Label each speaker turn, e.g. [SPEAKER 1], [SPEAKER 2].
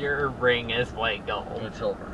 [SPEAKER 1] Your ring is white gold.
[SPEAKER 2] It's silver.